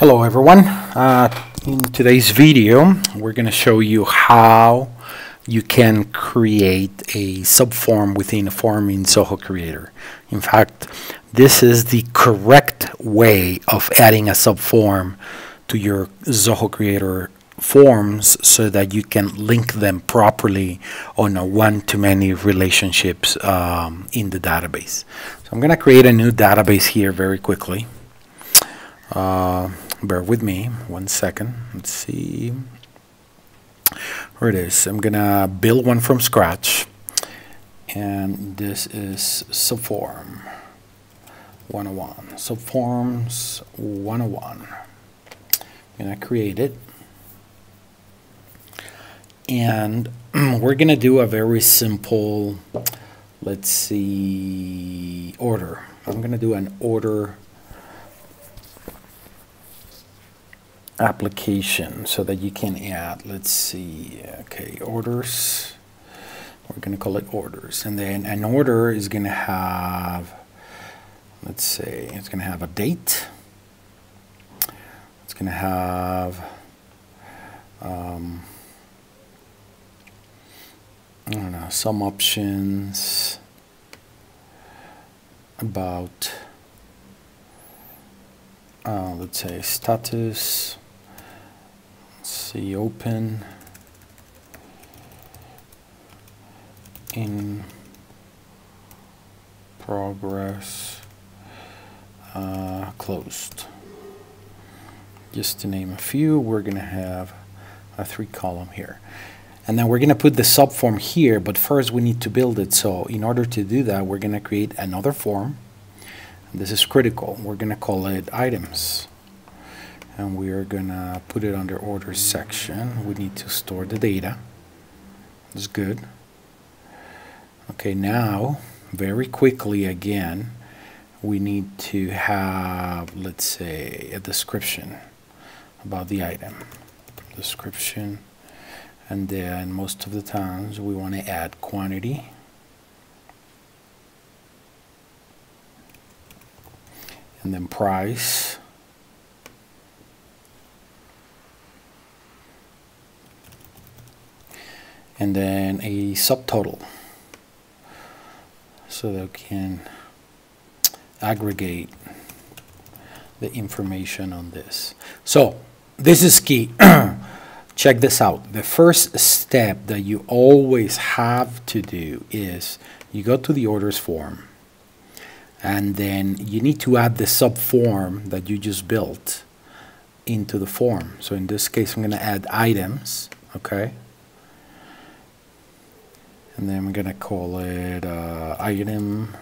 Hello everyone. Uh, in today's video, we're going to show you how you can create a subform within a form in Zoho Creator. In fact, this is the correct way of adding a subform to your Zoho Creator forms so that you can link them properly on a one-to-many relationships um, in the database. So I'm going to create a new database here very quickly. Uh, bear with me one second. Let's see. Here it is. I'm gonna build one from scratch. And this is subform 101. Subforms 101. I'm gonna create it. And we're gonna do a very simple, let's see, order. I'm gonna do an order application so that you can add, let's see, okay, orders. We're going to call it orders. And then an order is going to have, let's say, it's going to have a date. It's going to have, um, I don't know, some options about, uh, let's say, status see open in progress uh, closed. Just to name a few we're gonna have a three column here. And then we're gonna put the subform here but first we need to build it. So in order to do that we're gonna create another form. This is critical. We're gonna call it items and we are gonna put it under orders section. We need to store the data. That's good. Okay now very quickly again we need to have let's say a description about the item. Description and then most of the times we want to add quantity. And then price and then a subtotal so that we can aggregate the information on this. So this is key. Check this out. The first step that you always have to do is you go to the orders form and then you need to add the subform that you just built into the form. So in this case, I'm going to add items, okay? And then we're gonna call it uh, item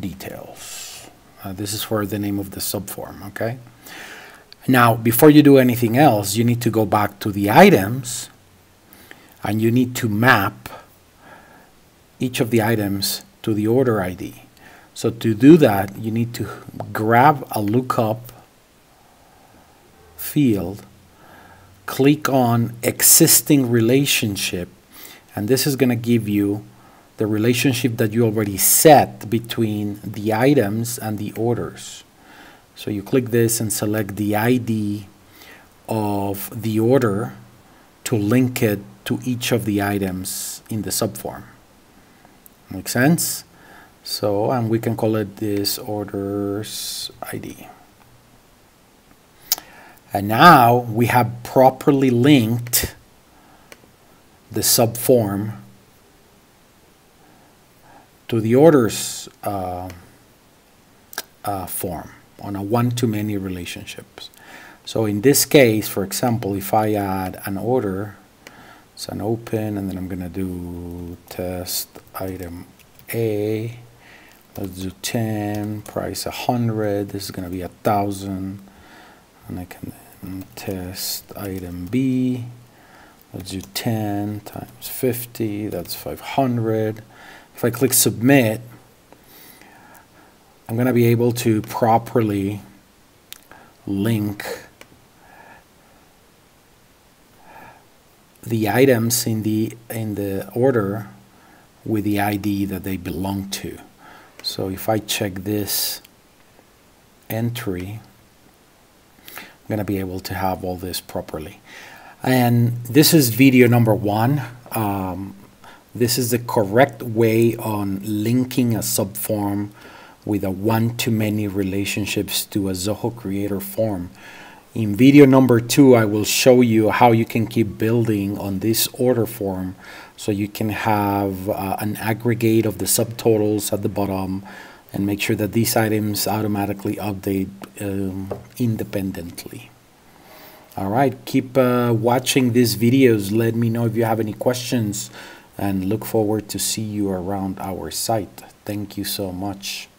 details. Uh, this is for the name of the subform, okay? Now, before you do anything else, you need to go back to the items and you need to map each of the items to the order ID. So to do that, you need to grab a lookup field, click on existing relationship, and this is going to give you the relationship that you already set between the items and the orders. So you click this and select the ID of the order to link it to each of the items in the subform. Make sense? So, and we can call it this orders ID. And now we have properly linked the subform to the orders uh, uh, form on a one-to-many relationships. So in this case, for example, if I add an order, it's an open, and then I'm going to do test item A. Let's do 10, price 100. This is going to be a 1,000. And I can test item B. Let's do 10 times 50, that's 500. If I click submit, I'm going to be able to properly link the items in the in the order with the ID that they belong to. So if I check this entry, I'm going to be able to have all this properly. And this is video number one. Um, this is the correct way on linking a subform with a one-to-many relationships to a Zoho Creator form. In video number two, I will show you how you can keep building on this order form so you can have uh, an aggregate of the subtotals at the bottom and make sure that these items automatically update um, independently. All right, keep uh, watching these videos. Let me know if you have any questions and look forward to see you around our site. Thank you so much.